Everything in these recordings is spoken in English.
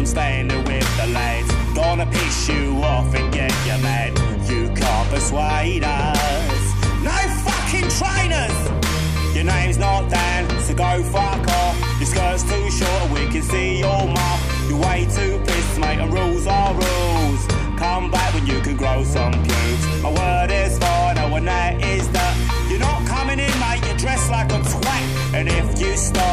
I'm standing with the lads. Gonna piss you off and get you mad. You can't persuade us. No fucking trainers! Your name's not Dan, so go fuck off. Your skirt's too short, we can see your mouth. You're way too pissed, mate, and rules are rules. Come back when you can grow some pubes. My word is final, and that is that you're not coming in, mate. You're dressed like a twat, and if you start,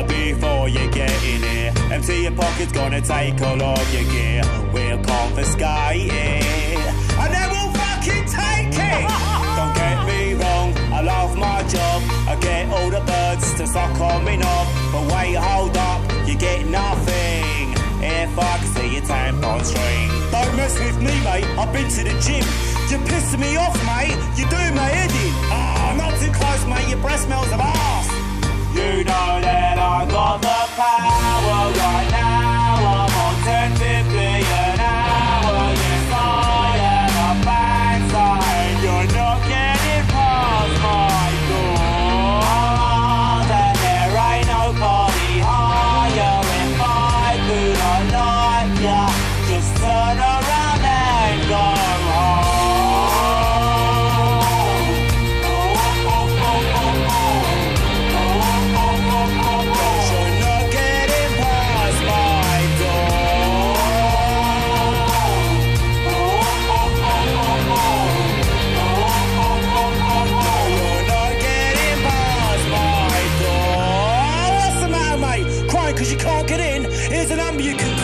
out before you get in here. Empty your pockets, gonna take all of your gear. We'll confiscate it. And then we'll fucking take it! Don't get me wrong, I love my job. I get all the birds to suck on me knob. But wait, hold up, you get nothing. If I can see your tampon string. Don't mess with me, mate. I've been to the gym. You're pissing me off, mate. You're doing my head in. Ah, not too close, mate. Your breath smells of ass. In? Here's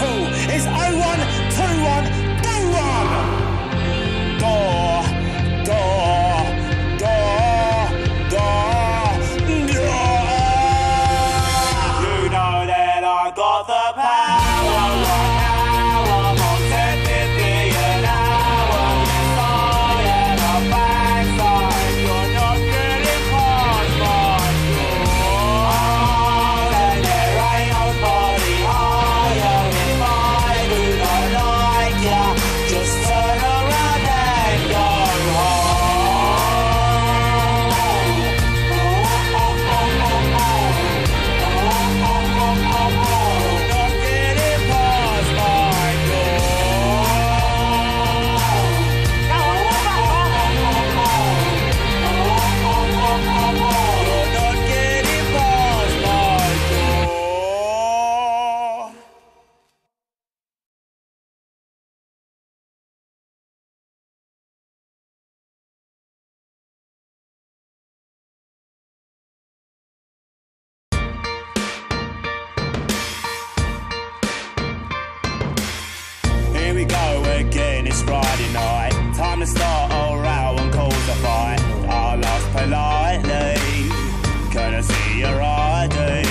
your ID?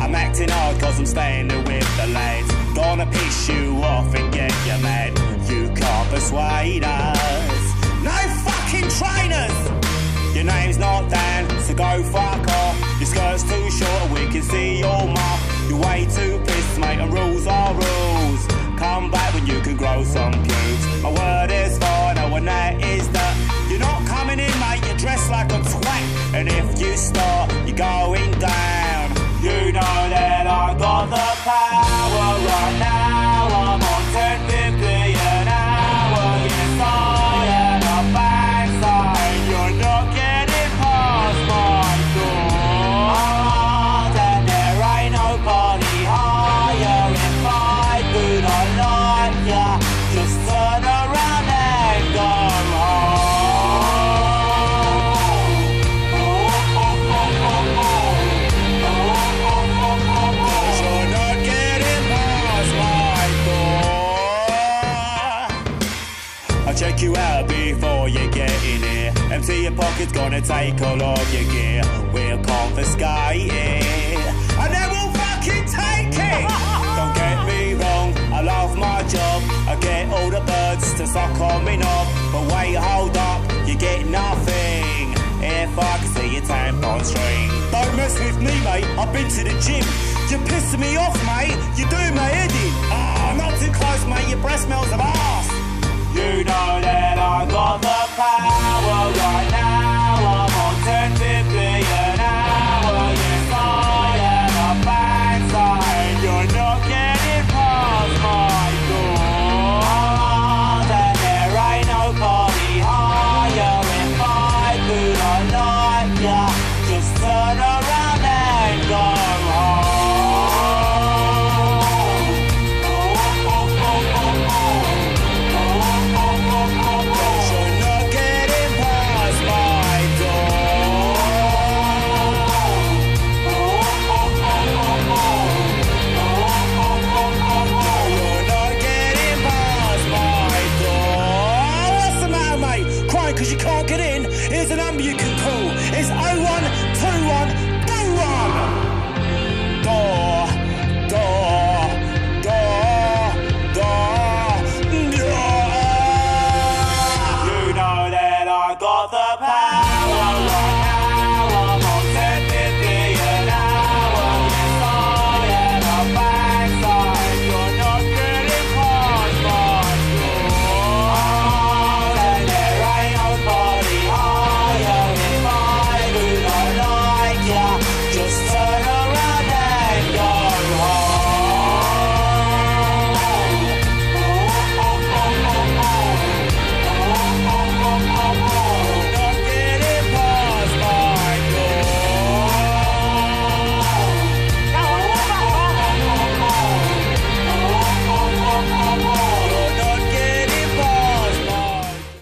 I'm acting hard cause I'm standing with the lads. Gonna piss you off and get you mad. You can't persuade us. No fucking trainers! Your name's not Dan, so go fuck off. Your skirt's too short, we can see your muff. You're way too pissed, mate, and rules are rules. Empty your pockets, gonna take all of your gear. We'll confiscate it, and then we'll fucking take it. Don't get me wrong, I love my job. I get all the birds to suck on me knob. But wait, hold up, you get nothing. If I can see your tampon string. Don't mess with me, mate. I've been to the gym. You're pissing me off, mate. You're doing my head in. Ah, not too close, mate. Your breath smells of ass. You know that I've got the power right now.